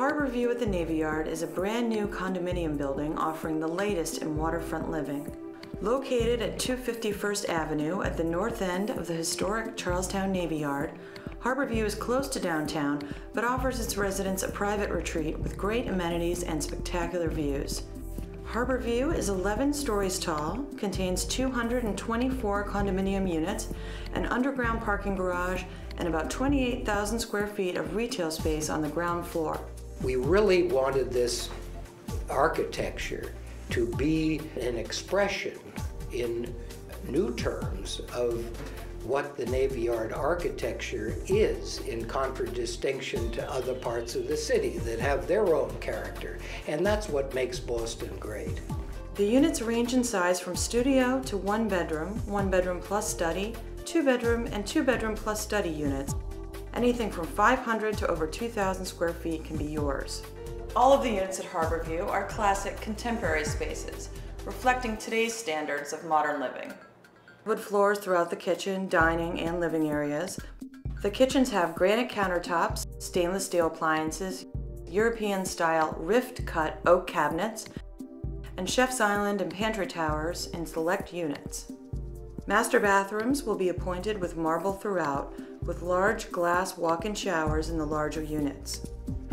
Harborview at the Navy Yard is a brand new condominium building offering the latest in waterfront living. Located at 251st Avenue at the north end of the historic Charlestown Navy Yard, Harborview is close to downtown but offers its residents a private retreat with great amenities and spectacular views. Harborview is 11 stories tall, contains 224 condominium units, an underground parking garage, and about 28,000 square feet of retail space on the ground floor. We really wanted this architecture to be an expression in new terms of what the Navy Yard architecture is in contradistinction to other parts of the city that have their own character. And that's what makes Boston great. The units range in size from studio to one bedroom, one bedroom plus study, two bedroom, and two bedroom plus study units. Anything from 500 to over 2,000 square feet can be yours. All of the units at Harborview are classic contemporary spaces, reflecting today's standards of modern living. Wood floors throughout the kitchen, dining, and living areas. The kitchens have granite countertops, stainless steel appliances, European style rift cut oak cabinets, and chef's island and pantry towers in select units. Master bathrooms will be appointed with marble throughout, with large glass walk-in showers in the larger units.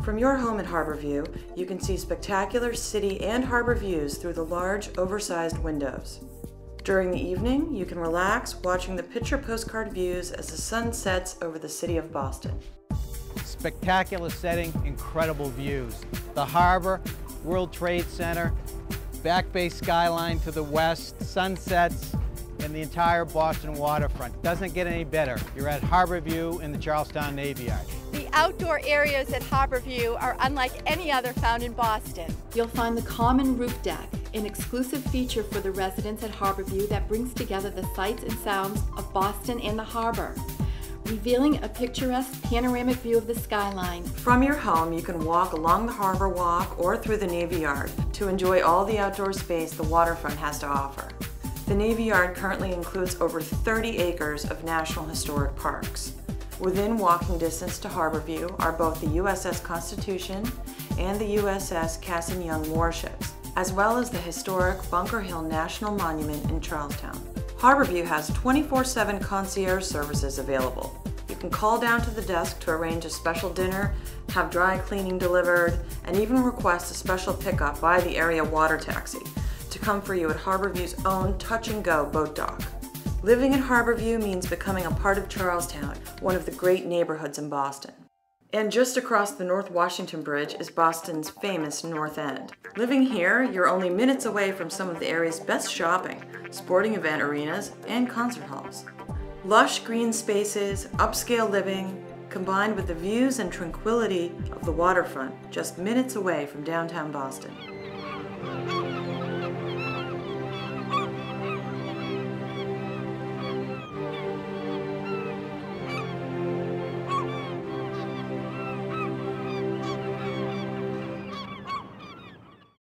From your home at Harborview, you can see spectacular city and harbor views through the large, oversized windows. During the evening, you can relax watching the picture postcard views as the sun sets over the city of Boston. Spectacular setting, incredible views. The harbor, World Trade Center, Back Bay skyline to the west, sunsets, and the entire Boston waterfront. Doesn't get any better. You're at Harborview in the Charlestown Navy Yard. The outdoor areas at Harborview are unlike any other found in Boston. You'll find the common roof deck, an exclusive feature for the residents at Harborview that brings together the sights and sounds of Boston and the harbor revealing a picturesque panoramic view of the skyline. From your home, you can walk along the harbor walk or through the Navy Yard to enjoy all the outdoor space the waterfront has to offer. The Navy Yard currently includes over 30 acres of National Historic Parks. Within walking distance to Harborview are both the USS Constitution and the USS Cassin Young warships, as well as the historic Bunker Hill National Monument in Charlestown. Harborview has 24-7 concierge services available. You can call down to the desk to arrange a special dinner, have dry cleaning delivered, and even request a special pickup by the area water taxi to come for you at Harborview's own touch-and-go boat dock. Living in Harborview means becoming a part of Charlestown, one of the great neighborhoods in Boston. And just across the North Washington Bridge is Boston's famous North End. Living here, you're only minutes away from some of the area's best shopping, sporting event arenas, and concert halls. Lush green spaces, upscale living, combined with the views and tranquility of the waterfront just minutes away from downtown Boston.